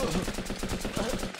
あっ!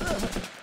Ugh.